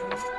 Thank you.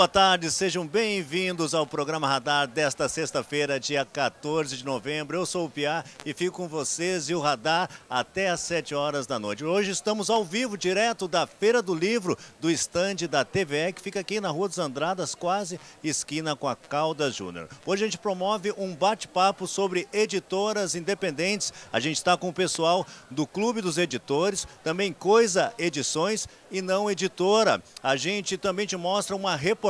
Boa tarde, sejam bem-vindos ao programa Radar desta sexta-feira, dia 14 de novembro. Eu sou o Piá e fico com vocês e o Radar até às 7 horas da noite. Hoje estamos ao vivo, direto da Feira do Livro, do estande da TVE, que fica aqui na Rua dos Andradas, quase esquina com a Caldas Júnior. Hoje a gente promove um bate-papo sobre editoras independentes. A gente está com o pessoal do Clube dos Editores, também Coisa Edições e Não Editora. A gente também te mostra uma reportagem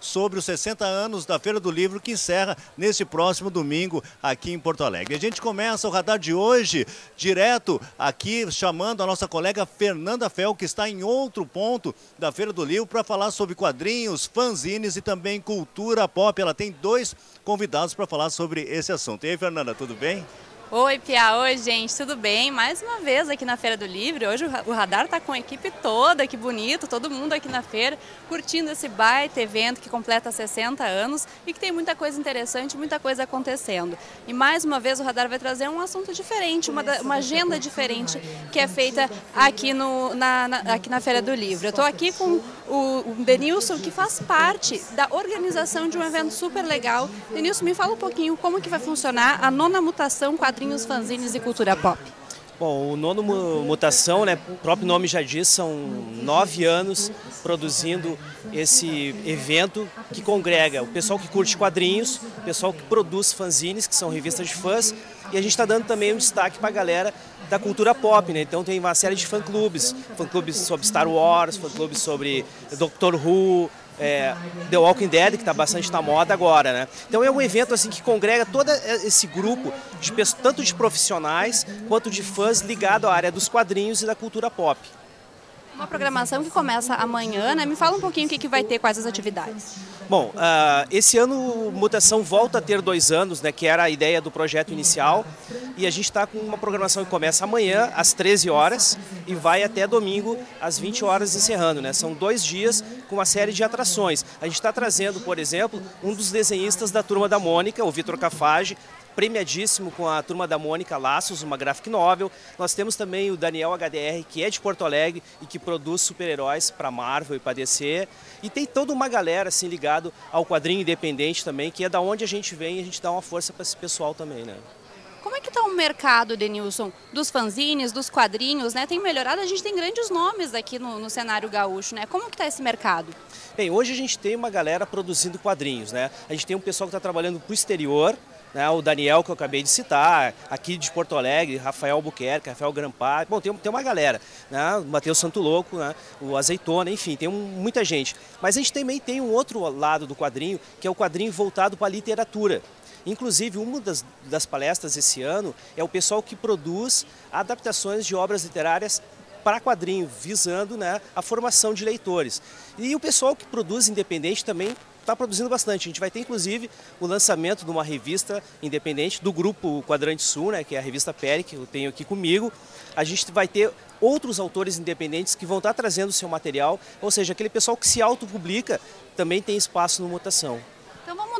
sobre os 60 anos da Feira do Livro que encerra nesse próximo domingo aqui em Porto Alegre. A gente começa o radar de hoje direto aqui chamando a nossa colega Fernanda Fel, que está em outro ponto da Feira do Livro para falar sobre quadrinhos, fanzines e também cultura pop. Ela tem dois convidados para falar sobre esse assunto. E aí, Fernanda, tudo bem? Oi, Pia. Oi, gente. Tudo bem? Mais uma vez aqui na Feira do Livro. Hoje o Radar está com a equipe toda, que bonito, todo mundo aqui na feira, curtindo esse baita evento que completa 60 anos e que tem muita coisa interessante, muita coisa acontecendo. E mais uma vez o Radar vai trazer um assunto diferente, uma, uma agenda diferente que é feita aqui, no, na, na, aqui na Feira do Livro. Eu estou aqui com o, o Denilson, que faz parte da organização de um evento super legal. Denilson, me fala um pouquinho como que vai funcionar a nona mutação quadrinhos, fanzines e cultura pop. Bom, o nono mutação, né, o próprio nome já diz, são nove anos produzindo esse evento que congrega o pessoal que curte quadrinhos, o pessoal que produz fanzines, que são revistas de fãs, e a gente está dando também um destaque para a galera da cultura pop, né? Então tem uma série de fã-clubes, fã-clubes sobre Star Wars, fã-clubes sobre Doctor Who, é, The Walking Dead, que está bastante na moda agora, né? Então é um evento assim que congrega todo esse grupo, de, tanto de profissionais quanto de fãs ligado à área dos quadrinhos e da cultura pop. Uma programação que começa amanhã, né? Me fala um pouquinho o que, que vai ter, quais as atividades. Bom, uh, esse ano Mutação volta a ter dois anos, né, que era a ideia do projeto inicial, e a gente está com uma programação que começa amanhã às 13 horas e vai até domingo às 20 horas encerrando. Né? São dois dias com uma série de atrações. A gente está trazendo, por exemplo, um dos desenhistas da Turma da Mônica, o Vitor Cafage, premiadíssimo com a Turma da Mônica Laços, uma graphic novel. Nós temos também o Daniel HDR, que é de Porto Alegre e que produz super-heróis para Marvel e para DC. E tem toda uma galera assim ligado ao quadrinho independente também, que é da onde a gente vem e a gente dá uma força para esse pessoal também, né? Como é que está o mercado, Denilson, dos fanzines, dos quadrinhos, né? Tem melhorado, a gente tem grandes nomes aqui no, no cenário gaúcho, né? Como que está esse mercado? Bem, hoje a gente tem uma galera produzindo quadrinhos, né? A gente tem um pessoal que está trabalhando para o exterior, né, o Daniel, que eu acabei de citar, aqui de Porto Alegre, Rafael Buquerque, Rafael Grampar, bom, tem, tem uma galera, né, o Matheus Santo Louco, né, o Azeitona, enfim, tem um, muita gente. Mas a gente também tem um outro lado do quadrinho, que é o quadrinho voltado para a literatura. Inclusive, uma das, das palestras esse ano é o pessoal que produz adaptações de obras literárias para quadrinho, visando né, a formação de leitores. E o pessoal que produz independente também está produzindo bastante. A gente vai ter, inclusive, o lançamento de uma revista independente do grupo Quadrante Sul, né, que é a revista Peri, que eu tenho aqui comigo. A gente vai ter outros autores independentes que vão estar trazendo o seu material, ou seja, aquele pessoal que se autopublica também tem espaço no Mutação.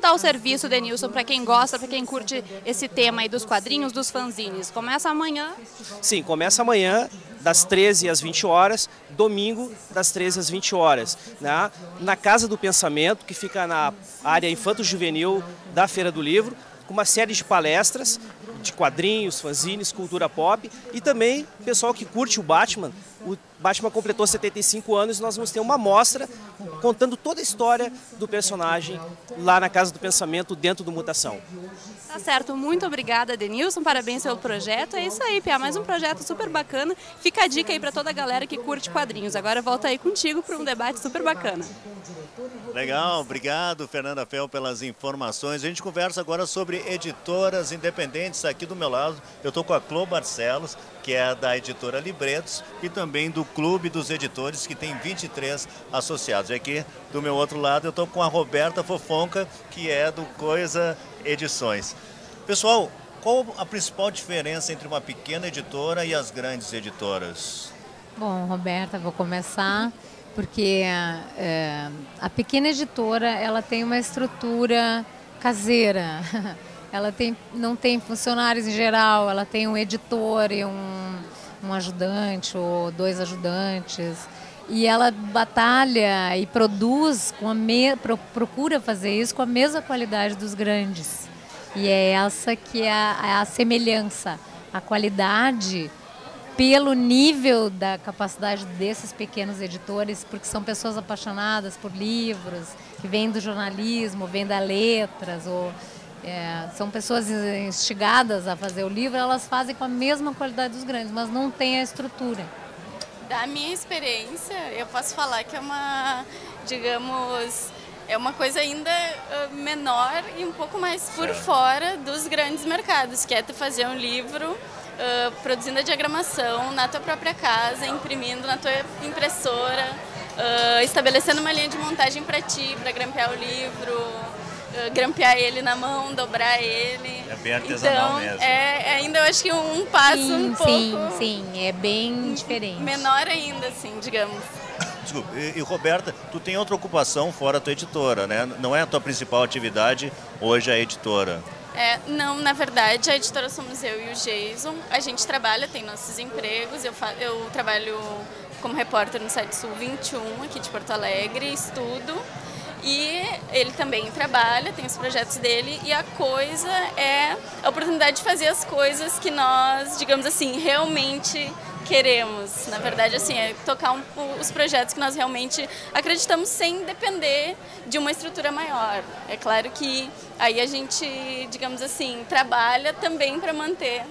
Dar o serviço, Denilson, para quem gosta, para quem curte esse tema aí dos quadrinhos, dos fanzines. Começa amanhã? Sim, começa amanhã, das 13 às 20 horas, domingo, das 13 às 20 horas. Né? Na Casa do Pensamento, que fica na área infanto-juvenil da Feira do Livro, com uma série de palestras de quadrinhos, fanzines, cultura pop e também pessoal que curte o Batman o Batman completou 75 anos e nós vamos ter uma mostra contando toda a história do personagem lá na Casa do Pensamento, dentro do Mutação. Tá certo, muito obrigada, Denilson, parabéns pelo projeto. É isso aí, Pia, mais um projeto super bacana. Fica a dica aí para toda a galera que curte quadrinhos. Agora volta aí contigo para um debate super bacana. Legal, obrigado Fernanda Fel pelas informações. A gente conversa agora sobre editoras independentes aqui do meu lado. Eu estou com a Clô Barcelos, que é da editora Libretos e também do Clube dos Editores, que tem 23 associados. E aqui do meu outro lado eu estou com a Roberta Fofonca, que é do Coisa Edições. Pessoal, qual a principal diferença entre uma pequena editora e as grandes editoras? Bom, Roberta, vou começar porque é, a pequena editora ela tem uma estrutura caseira. ela tem, não tem funcionários em geral, ela tem um editor e um, um ajudante ou dois ajudantes. e ela batalha e produz, com a me, procura fazer isso com a mesma qualidade dos grandes. E é essa que é a, é a semelhança, a qualidade pelo nível da capacidade desses pequenos editores, porque são pessoas apaixonadas por livros, que vêm do jornalismo, vêm da letras, ou é, são pessoas instigadas a fazer o livro, elas fazem com a mesma qualidade dos grandes, mas não tem a estrutura. Da minha experiência, eu posso falar que é uma, digamos, é uma coisa ainda uh, menor e um pouco mais por fora dos grandes mercados, que é tu fazer um livro uh, produzindo a diagramação na tua própria casa, imprimindo na tua impressora, uh, estabelecendo uma linha de montagem para ti, para grampear o livro, grampear ele na mão, dobrar ele. É bem artesanal então, mesmo. É, é ainda eu acho que um passo sim, um pouco. Sim, sim, é bem diferente. Menor ainda, assim, digamos. Desculpa, e, e, Roberta, tu tem outra ocupação fora a tua editora, né? Não é a tua principal atividade hoje a editora. É, não, na verdade, a editora somos eu e o Jason. A gente trabalha, tem nossos empregos. Eu, eu trabalho como repórter no site Sul 21, aqui de Porto Alegre, estudo. E ele também trabalha, tem os projetos dele, e a coisa é a oportunidade de fazer as coisas que nós, digamos assim, realmente queremos. Na verdade, assim, é tocar um, os projetos que nós realmente acreditamos sem depender de uma estrutura maior. É claro que aí a gente, digamos assim, trabalha também para manter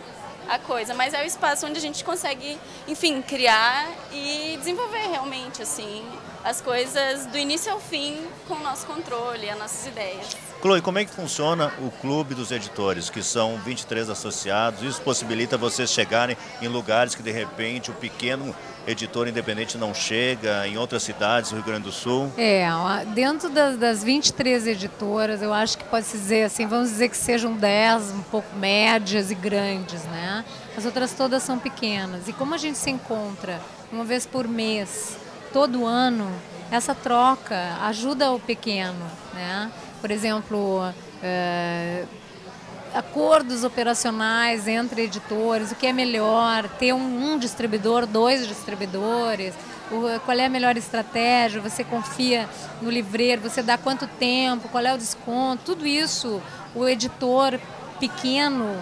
a coisa, mas é o espaço onde a gente consegue, enfim, criar e desenvolver realmente, assim, as coisas do início ao fim com o nosso controle, as nossas ideias. Chloe, como é que funciona o Clube dos Editores, que são 23 associados? Isso possibilita vocês chegarem em lugares que de repente o pequeno editor independente não chega, em outras cidades do Rio Grande do Sul? É, dentro das, das 23 editoras, eu acho que pode-se dizer assim, vamos dizer que sejam 10, um pouco médias e grandes, né? As outras todas são pequenas. E como a gente se encontra uma vez por mês todo ano, essa troca ajuda o pequeno, né? Por exemplo, é, acordos operacionais entre editores, o que é melhor, ter um, um distribuidor, dois distribuidores, o, qual é a melhor estratégia, você confia no livreiro, você dá quanto tempo, qual é o desconto, tudo isso o editor pequeno,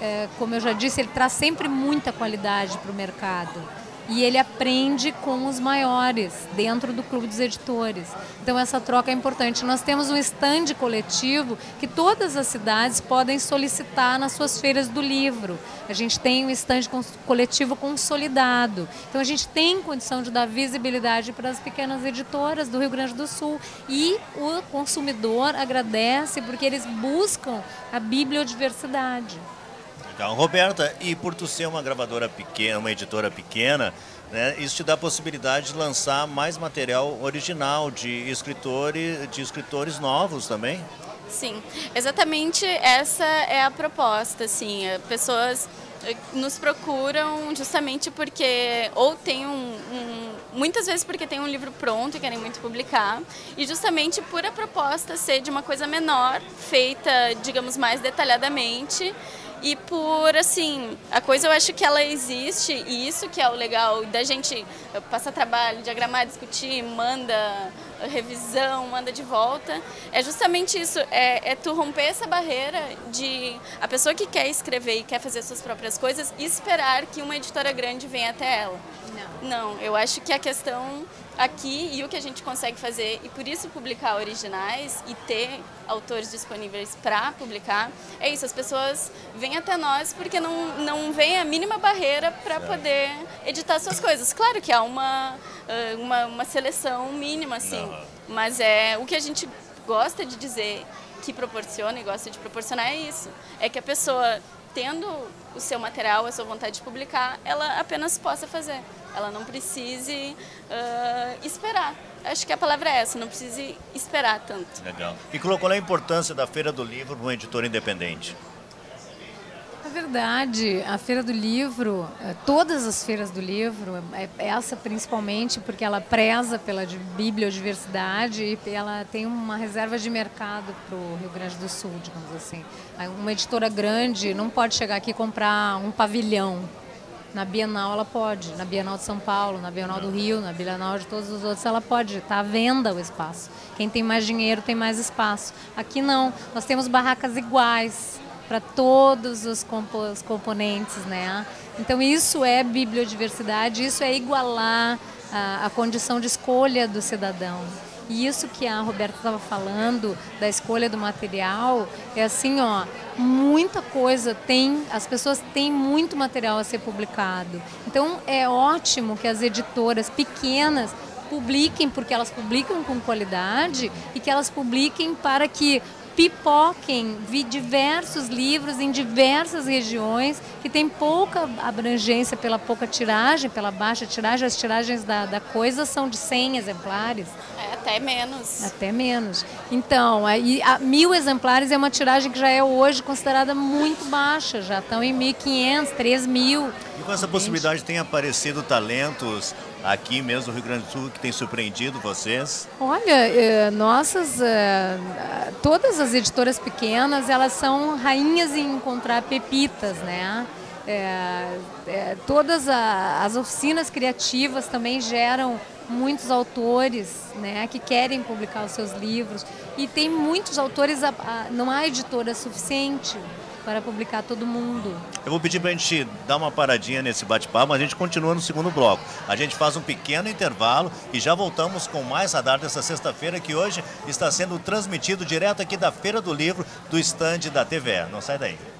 é, como eu já disse, ele traz sempre muita qualidade para o mercado e ele aprende com os maiores dentro do clube dos editores. Então essa troca é importante. Nós temos um stand coletivo que todas as cidades podem solicitar nas suas feiras do livro. A gente tem um stand coletivo consolidado. Então a gente tem condição de dar visibilidade para as pequenas editoras do Rio Grande do Sul e o consumidor agradece porque eles buscam a bibliodiversidade. Então, Roberta, e por tu ser uma gravadora pequena, uma editora pequena, né, isso te dá a possibilidade de lançar mais material original de escritores, de escritores novos também? Sim, exatamente essa é a proposta, assim, pessoas eh, nos procuram justamente porque ou tem um, um, muitas vezes porque tem um livro pronto e querem muito publicar e justamente por a proposta ser de uma coisa menor feita digamos mais detalhadamente e por, assim, a coisa eu acho que ela existe e isso que é o legal da gente passar trabalho, diagramar, discutir, manda revisão, manda de volta. É justamente isso, é, é tu romper essa barreira de a pessoa que quer escrever e quer fazer suas próprias coisas esperar que uma editora grande venha até ela. Não. Não, eu acho que a questão aqui e o que a gente consegue fazer e por isso publicar originais e ter autores disponíveis para publicar é isso as pessoas vêm até nós porque não não vem a mínima barreira para poder editar suas coisas. Claro que há uma uma, uma seleção mínima assim mas é o que a gente gosta de dizer que proporciona e gosta de proporcionar é isso. É que a pessoa tendo o seu material a sua vontade de publicar ela apenas possa fazer ela não precise uh, esperar. Acho que a palavra é essa, não precise esperar tanto. Legal. E qual é a importância da Feira do Livro para um editor independente? É verdade, a Feira do Livro, eh, todas as feiras do livro, é, é essa principalmente porque ela preza pela bibliodiversidade e ela tem uma reserva de mercado para o Rio Grande do Sul, digamos assim. Uma editora grande não pode chegar aqui e comprar um pavilhão Na Bienal ela pode, na Bienal de São Paulo, na Bienal do Rio, na Bienal de todos os outros, ela pode. Está à venda o espaço. Quem tem mais dinheiro tem mais espaço. Aqui não, nós temos barracas iguais para todos os, compo os componentes, né? Então isso é bibliodiversidade, isso é igualar a, a condição de escolha do cidadão. E isso que a Roberta estava falando da escolha do material é assim, ó, muita coisa tem, as pessoas têm muito material a ser publicado. Então é ótimo que as editoras pequenas publiquem porque elas publicam com qualidade e que elas publiquem para que pipoquem vi diversos livros em diversas regiões que tem pouca abrangência pela pouca tiragem, pela baixa tiragem. As tiragens da, da coisa são de 100 exemplares. É, até menos. Até menos. Então, aí, a, mil exemplares é uma tiragem que já é hoje considerada muito baixa, já estão em 1.500, 3.000. E com essa possibilidade tem aparecido talentos aqui mesmo no Rio Grande do Sul que tem surpreendido vocês? Olha, é, nossas, é, todas as editoras pequenas, elas são rainhas em encontrar pepitas, né? É, é, todas a, as oficinas criativas também geram muitos autores né, que querem publicar os seus livros e tem muitos autores, a, a, não há editora suficiente para publicar todo mundo. Eu vou pedir para a gente dar uma paradinha nesse bate-papo, mas a gente continua no segundo bloco. A gente faz um pequeno intervalo e já voltamos com mais radar dessa sexta-feira, que hoje está sendo transmitido direto aqui da Feira do Livro, do estande da TVE. Não sai daí.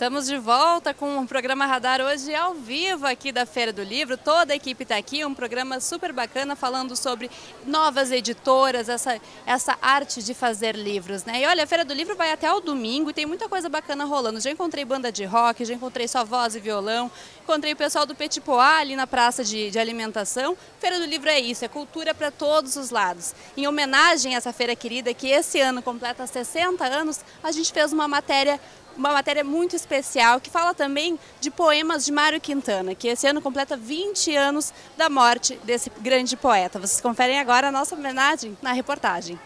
Estamos de volta com o programa Radar hoje ao vivo aqui da Feira do Livro. Toda a equipe está aqui, um programa super bacana falando sobre novas editoras, essa, essa arte de fazer livros, né? E olha, a Feira do Livro vai até o domingo e tem muita coisa bacana rolando. Já encontrei banda de rock, já encontrei só voz e violão, encontrei o pessoal do Petit ali na praça de, de alimentação. Feira do Livro é isso, é cultura para todos os lados. Em homenagem a essa feira querida que esse ano completa 60 anos, a gente fez uma matéria uma matéria muito especial que fala também de poemas de Mário Quintana, que esse ano completa 20 anos da morte desse grande poeta. Vocês conferem agora a nossa homenagem na reportagem.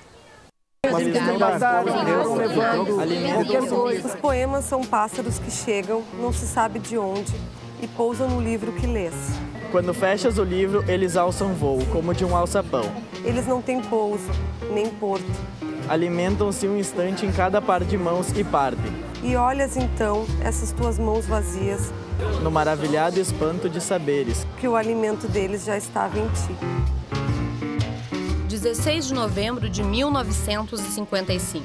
Os poemas são pássaros que chegam, não se sabe de onde, e pousam no livro que lês. Quando fechas o livro, eles alçam voo, como de um alçapão. Eles não têm pouso, nem porto. Alimentam-se um instante em cada par de mãos e partem e olhas então essas tuas mãos vazias, no maravilhado espanto de saberes, que o alimento deles já estava em ti. 16 de novembro de 1955.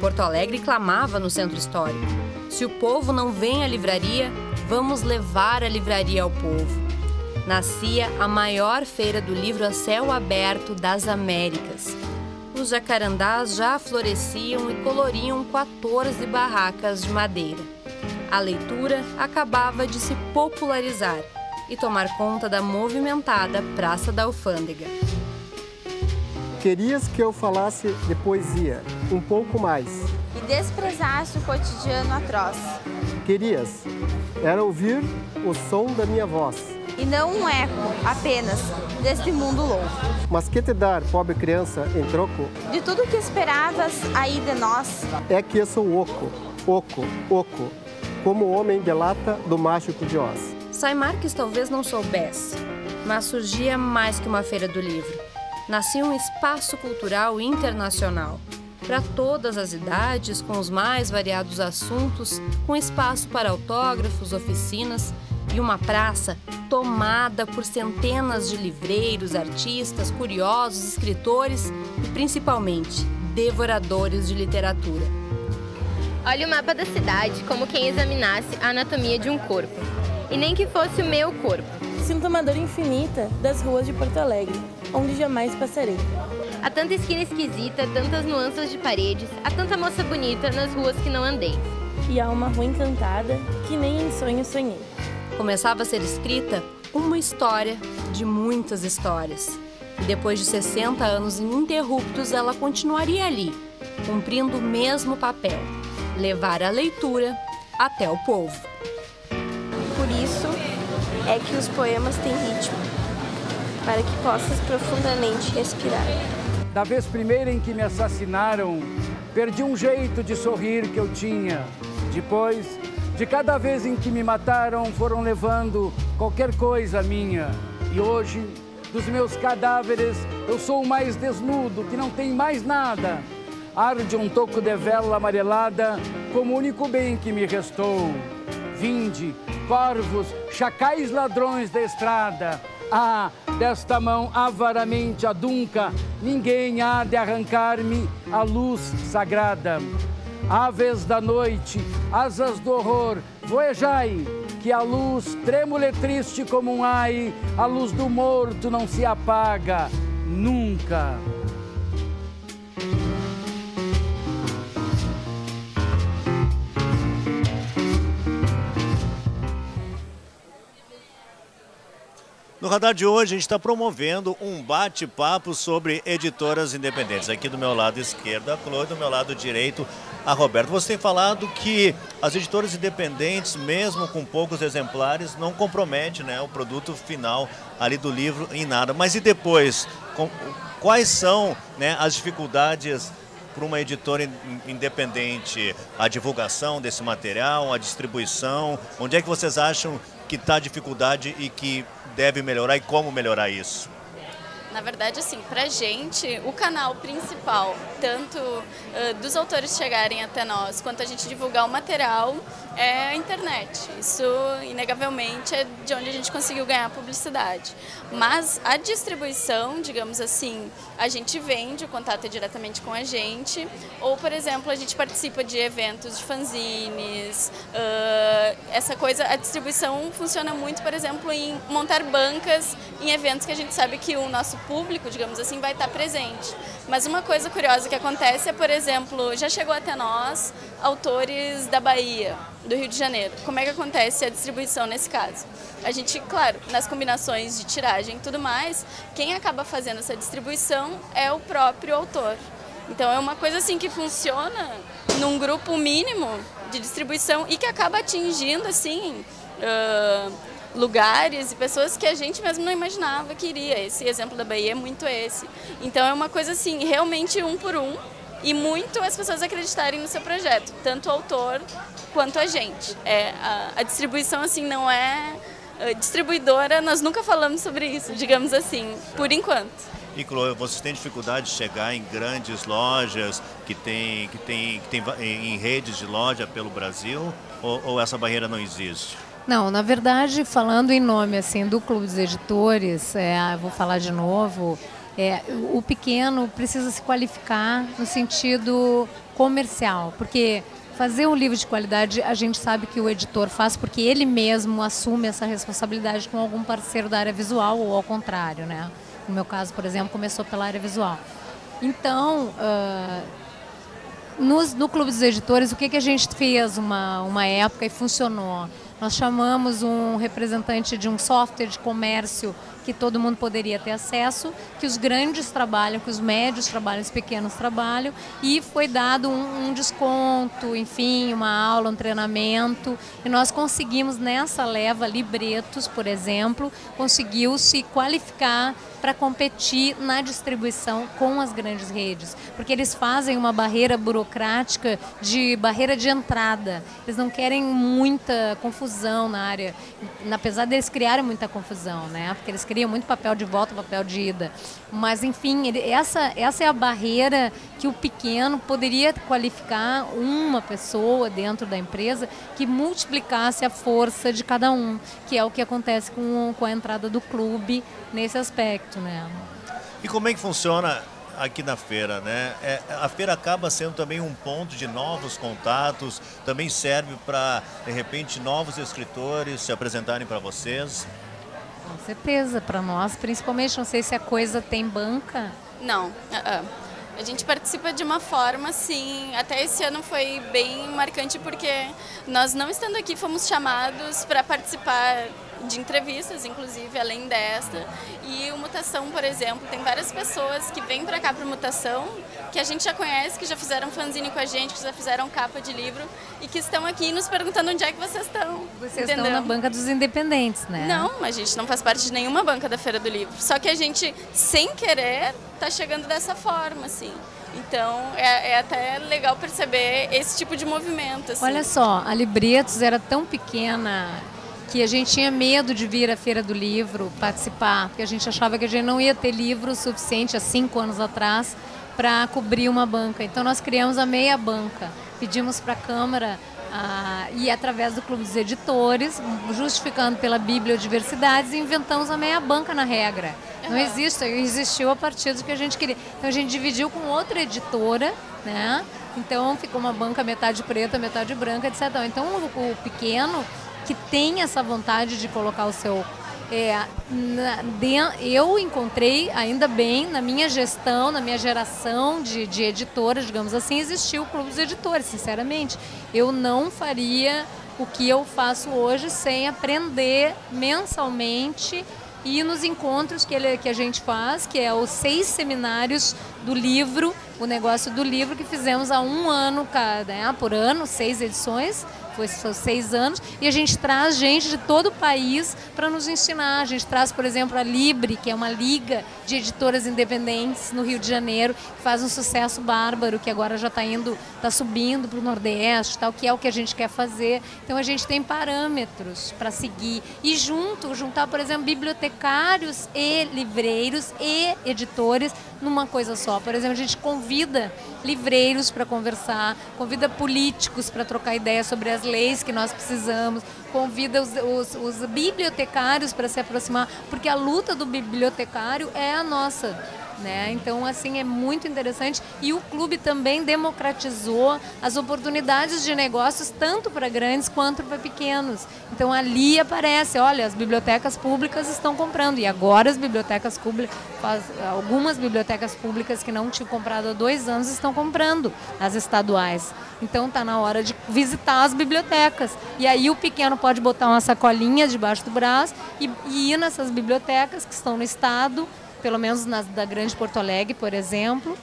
Porto Alegre clamava no centro histórico: Se o povo não vem à livraria, vamos levar a livraria ao povo. Nascia a maior feira do livro a céu aberto das Américas os jacarandás já floresciam e coloriam 14 barracas de madeira. A leitura acabava de se popularizar e tomar conta da movimentada Praça da Alfândega. Querias que eu falasse de poesia, um pouco mais. E desprezasse o cotidiano atroz. Querias, era ouvir o som da minha voz e não um eco apenas deste mundo louco. Mas que te dar, pobre criança, em troco? De tudo que esperavas aí de nós. É que eu sou oco, oco, oco, como o homem de lata do mágico de Oz. Sai Marques talvez não soubesse, mas surgia mais que uma feira do livro. Nascia um espaço cultural internacional para todas as idades, com os mais variados assuntos, com espaço para autógrafos, oficinas e uma praça tomada por centenas de livreiros, artistas, curiosos, escritores e principalmente devoradores de literatura. Olhe o mapa da cidade como quem examinasse a anatomia de um corpo, e nem que fosse o meu corpo. Sinto uma dor infinita das ruas de Porto Alegre, onde jamais passarei. Há tanta esquina esquisita, tantas nuances de paredes, há tanta moça bonita nas ruas que não andei. E há uma rua encantada que nem em sonho sonhei começava a ser escrita uma história de muitas histórias. E depois de 60 anos ininterruptos, ela continuaria ali, cumprindo o mesmo papel: levar a leitura até o povo. Por isso é que os poemas têm ritmo, para que possas profundamente respirar. Da vez primeira em que me assassinaram, perdi um jeito de sorrir que eu tinha. Depois, de cada vez em que me mataram, foram levando qualquer coisa minha. E hoje, dos meus cadáveres, eu sou o mais desnudo, que não tem mais nada. Arde um toco de vela amarelada como o único bem que me restou. Vinde, corvos, chacais ladrões da estrada. Ah, desta mão avaramente adunca, ninguém há de arrancar-me a luz sagrada. Aves da noite, asas do horror, voejai, que a luz trêmula e triste como um ai, a luz do morto não se apaga nunca. No radar de hoje, a gente está promovendo um bate-papo sobre editoras independentes. Aqui do meu lado esquerdo, a Chloe, do meu lado direito, a Roberta. Você tem falado que as editoras independentes, mesmo com poucos exemplares, não compromete né, o produto final ali do livro em nada. Mas e depois? Quais são né, as dificuldades para uma editora independente? A divulgação desse material, a distribuição? Onde é que vocês acham que está a dificuldade e que deve melhorar e como melhorar isso? Na verdade, assim, pra gente, o canal principal, tanto uh, dos autores chegarem até nós, quanto a gente divulgar o material, é a internet. Isso, inegavelmente, é de onde a gente conseguiu ganhar publicidade. Mas a distribuição, digamos assim, a gente vende, o contato é diretamente com a gente, ou, por exemplo, a gente participa de eventos de fanzines, uh, essa coisa, a distribuição funciona muito, por exemplo, em montar bancas em eventos que a gente sabe que o nosso público, digamos assim, vai estar presente. Mas uma coisa curiosa que acontece é, por exemplo, já chegou até nós autores da Bahia, do Rio de Janeiro. Como é que acontece a distribuição nesse caso? A gente, claro, nas combinações de tiragem e tudo mais, quem acaba fazendo essa distribuição é o próprio autor. Então é uma coisa assim que funciona num grupo mínimo de distribuição e que acaba atingindo assim uh, lugares e pessoas que a gente mesmo não imaginava que iria. Esse exemplo da Bahia é muito esse. Então é uma coisa assim, realmente um por um e muito as pessoas acreditarem no seu projeto, tanto o autor quanto a gente. É, a, a distribuição assim não é distribuidora, nós nunca falamos sobre isso, digamos assim, por enquanto. E Chloe, vocês têm dificuldade de chegar em grandes lojas que tem, que tem, que tem em redes de loja pelo Brasil ou, ou essa barreira não existe? Não, na verdade, falando em nome assim do Clube dos Editores, é, vou falar de novo, é, o pequeno precisa se qualificar no sentido comercial, porque fazer um livro de qualidade a gente sabe que o editor faz porque ele mesmo assume essa responsabilidade com algum parceiro da área visual ou ao contrário, né? No meu caso, por exemplo, começou pela área visual. Então, uh, nos, no Clube dos Editores, o que, que a gente fez uma, uma época e funcionou? Nós chamamos um representante de um software de comércio que todo mundo poderia ter acesso, que os grandes trabalham, que os médios trabalham, os pequenos trabalham, e foi dado um, um desconto, enfim, uma aula, um treinamento, e nós conseguimos nessa leva libretos, por exemplo, conseguiu se qualificar para competir na distribuição com as grandes redes, porque eles fazem uma barreira burocrática de barreira de entrada. Eles não querem muita confusão na área, apesar deles criarem muita confusão, né? Porque eles criam muito papel de volta, papel de ida. Mas enfim, ele, essa essa é a barreira que o pequeno poderia qualificar uma pessoa dentro da empresa que multiplicasse a força de cada um, que é o que acontece com, com a entrada do clube nesse aspecto, né? E como é que funciona aqui na feira, né? É, a feira acaba sendo também um ponto de novos contatos, também serve para, de repente, novos escritores se apresentarem para vocês. Com certeza, para nós, principalmente, não sei se a coisa tem banca. Não, uh -uh. A gente participa de uma forma, assim, até esse ano foi bem marcante porque nós não estando aqui fomos chamados para participar de entrevistas, inclusive, além desta. E o Mutação, por exemplo, tem várias pessoas que vêm para cá para Mutação, que a gente já conhece, que já fizeram fanzine com a gente, que já fizeram capa de livro e que estão aqui nos perguntando onde é que vocês estão. Vocês entendeu? estão na banca dos independentes, né? Não, a gente não faz parte de nenhuma banca da Feira do Livro. Só que a gente, sem querer, está chegando dessa forma, assim. Então é, é, até legal perceber esse tipo de movimento. Assim. Olha só, a Libretos era tão pequena que a gente tinha medo de vir à Feira do Livro participar, porque a gente achava que a gente não ia ter livro suficiente há cinco anos atrás para cobrir uma banca. Então nós criamos a meia banca. Pedimos para a Câmara ah, e através do Clube dos Editores, justificando pela bibliodiversidade, inventamos a meia banca na regra. Não existe, existiu a partir do que a gente queria. Então a gente dividiu com outra editora, né? Então ficou uma banca metade preta, metade branca, etc. Então o, o pequeno que tem essa vontade de colocar o seu é, na, de, eu encontrei, ainda bem, na minha gestão, na minha geração de, de editoras, digamos assim, existiu o Clube dos Editores, sinceramente. Eu não faria o que eu faço hoje sem aprender mensalmente e nos encontros que, ele, que a gente faz, que é os seis seminários do livro, o negócio do livro que fizemos há um ano cada, né, por ano, seis edições, foi seis anos, e a gente traz gente de todo o país para nos ensinar. A gente traz, por exemplo, a Libre, que é uma liga de editoras independentes no Rio de Janeiro, que faz um sucesso bárbaro, que agora já está indo, está subindo para o Nordeste, tal, que é o que a gente quer fazer. Então a gente tem parâmetros para seguir. E junto, juntar, por exemplo, bibliotecários e livreiros e editores numa coisa só. Por exemplo, a gente convida livreiros para conversar, convida políticos para trocar ideias sobre as leis que nós precisamos, convida os, os, os bibliotecários para se aproximar, porque a luta do bibliotecário é a nossa. Né? Então, assim, é muito interessante. E o clube também democratizou as oportunidades de negócios, tanto para grandes quanto para pequenos. Então, ali aparece: olha, as bibliotecas públicas estão comprando. E agora, as bibliotecas públicas, algumas bibliotecas públicas que não tinham comprado há dois anos, estão comprando as estaduais. Então, está na hora de visitar as bibliotecas. E aí, o pequeno pode botar uma sacolinha debaixo do braço e, e ir nessas bibliotecas que estão no estado pelo menos nas da Grande Porto Alegre, por exemplo,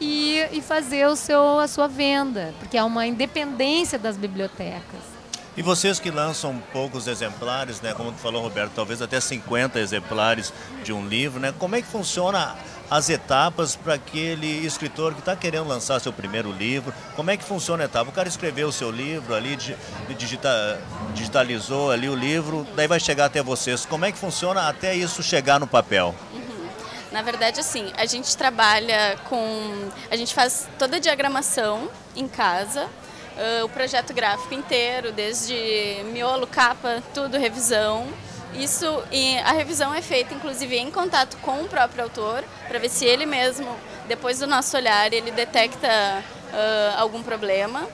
e, e fazer o seu, a sua venda, porque há uma independência das bibliotecas. E vocês que lançam poucos exemplares, né, como tu falou, Roberto, talvez até 50 exemplares de um livro, né, como é que funciona as etapas para aquele escritor que está querendo lançar seu primeiro livro? Como é que funciona a etapa? O cara escreveu o seu livro ali, digita, digitalizou ali o livro, daí vai chegar até vocês. Como é que funciona até isso chegar no papel? Uhum. Na verdade, assim, a gente trabalha com. A gente faz toda a diagramação em casa, uh, o projeto gráfico inteiro, desde miolo, capa, tudo, revisão. Isso, e a revisão é feita, inclusive, em contato com o próprio autor, para ver se ele mesmo, depois do nosso olhar, ele detecta uh, algum problema.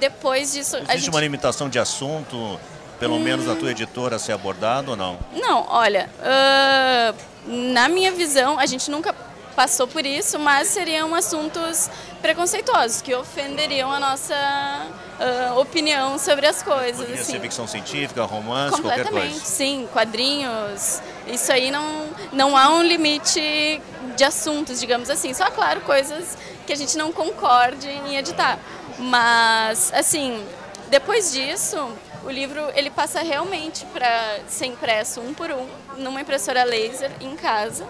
Depois disso. Existe gente... uma limitação de assunto, pelo menos na tua editora, ser abordado ou não? Não, olha. Uh na minha visão, a gente nunca passou por isso, mas seriam assuntos preconceituosos, que ofenderiam a nossa uh, opinião sobre as coisas. Poderia assim. ser ficção científica, romance, qualquer coisa. sim, quadrinhos. Isso aí não, não há um limite de assuntos, digamos assim. Só, claro, coisas que a gente não concorde em editar. Mas, assim, depois disso, o livro ele passa realmente para ser impresso um por um numa impressora laser em casa.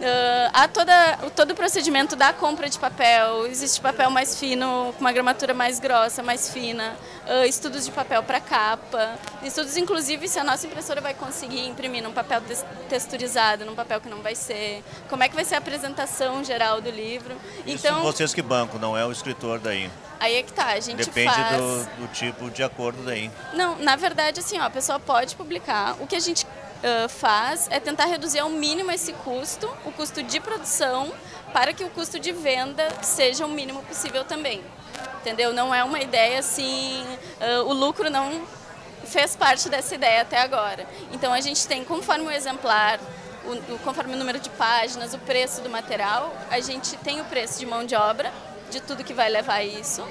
Uh, há toda, todo o procedimento da compra de papel, existe papel mais fino, com uma gramatura mais grossa, mais fina, uh, estudos de papel para capa, estudos inclusive se a nossa impressora vai conseguir imprimir num papel texturizado, num papel que não vai ser, como é que vai ser a apresentação geral do livro. Isso então, vocês que banco, não é o escritor daí. Aí é que tá, a gente Depende faz... do, do, tipo de acordo daí. Não, na verdade, assim, ó, a pessoa pode publicar. O que a gente uh, faz é tentar reduzir ao mínimo esse custo, o custo de produção, para que o custo de venda seja o mínimo possível também. Entendeu? Não é uma ideia assim, uh, o lucro não fez parte dessa ideia até agora. Então a gente tem, conforme o exemplar, o, conforme o número de páginas, o preço do material, a gente tem o preço de mão de obra, de tudo que vai levar isso.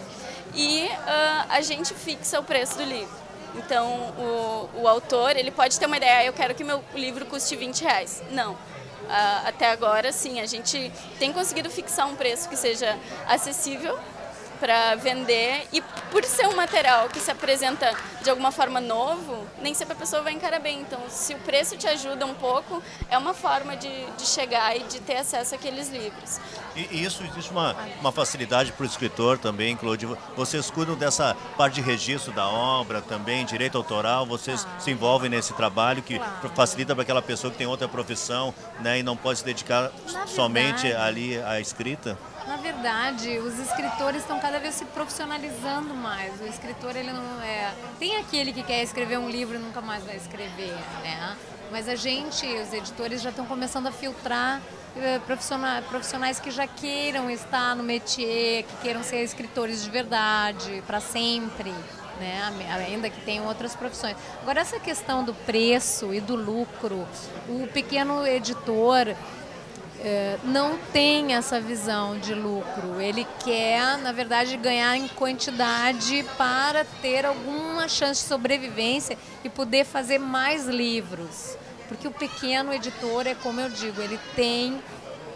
E uh, a gente fixa o preço do livro. Então, o, o autor, ele pode ter uma ideia, ah, eu quero que meu livro custe 20 reais. Não. Uh, até agora, sim, a gente tem conseguido fixar um preço que seja acessível para vender e por ser um material que se apresenta de alguma forma novo, nem sempre a pessoa vai encarar bem. Então, se o preço te ajuda um pouco, é uma forma de, de chegar e de ter acesso àqueles livros. E, isso existe uma, uma facilidade para o escritor também, Claude. Vocês cuidam dessa parte de registro da obra também, direito autoral, vocês ah. se envolvem nesse trabalho que claro. facilita para aquela pessoa que tem outra profissão né, e não pode se dedicar Na somente verdade. ali à escrita? Na verdade, os escritores estão cada vez se profissionalizando mais. O escritor, ele não é. Tem aquele que quer escrever um livro e nunca mais vai escrever, né? Mas a gente, os editores, já estão começando a filtrar eh, profissionais que já queiram estar no métier, que queiram ser escritores de verdade, para sempre. Né? ainda que tenham outras profissões. Agora, essa questão do preço e do lucro, o pequeno editor, não tem essa visão de lucro. Ele quer, na verdade, ganhar em quantidade para ter alguma chance de sobrevivência e poder fazer mais livros. Porque o pequeno editor é como eu digo, ele tem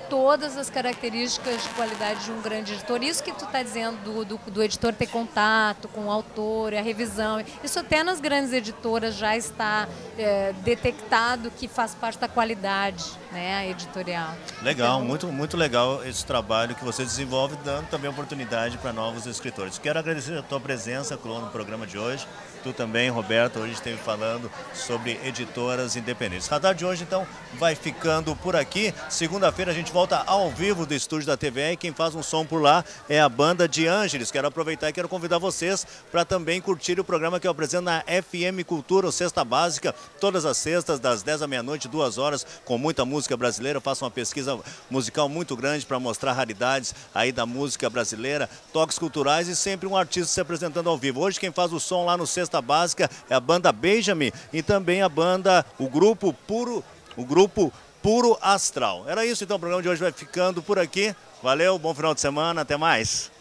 todas as características de qualidade de um grande editor. Isso que tu está dizendo do, do, do, editor ter contato com o autor, a revisão, isso até nas grandes editoras já está é, detectado que faz parte da qualidade né, editorial. Legal, então, muito, muito legal esse trabalho que você desenvolve, dando também oportunidade para novos escritores. Quero agradecer a tua presença, Clô, no programa de hoje. Tu também, Roberto, hoje esteve falando sobre editoras independentes. Radar de hoje, então, vai ficando por aqui. Segunda-feira a gente volta ao vivo do estúdio da TVE e quem faz um som por lá é a banda de Ângeles. Quero aproveitar e quero convidar vocês para também curtir o programa que eu apresento na FM Cultura, o Sexta Básica, todas as sextas, das 10 da meia-noite, duas horas, com muita música brasileira. Eu faço uma pesquisa musical muito grande para mostrar raridades aí da música brasileira, toques culturais e sempre um artista se apresentando ao vivo. Hoje quem faz o som lá no Festa Básica é a banda Benjamin e também a banda, o grupo Puro, o grupo Puro Astral. Era isso então, o programa de hoje vai ficando por aqui. Valeu, bom final de semana, até mais.